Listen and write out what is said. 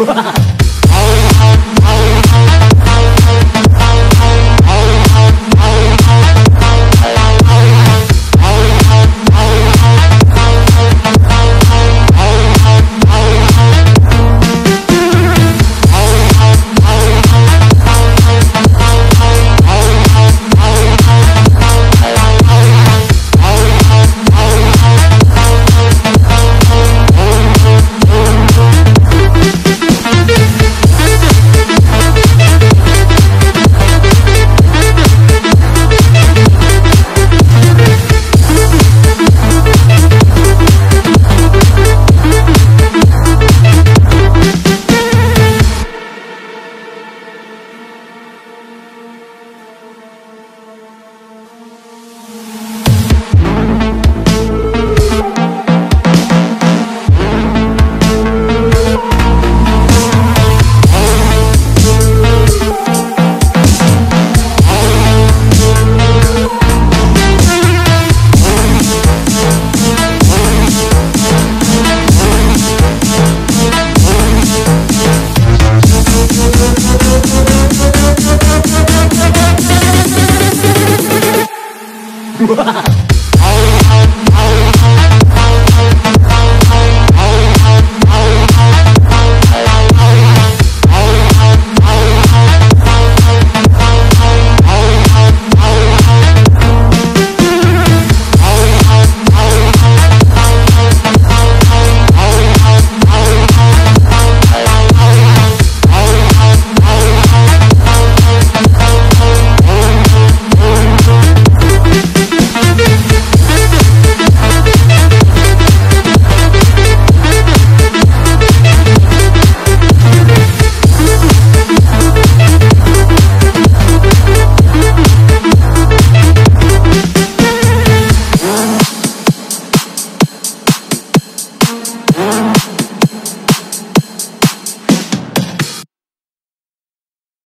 Ha ha ha! 哇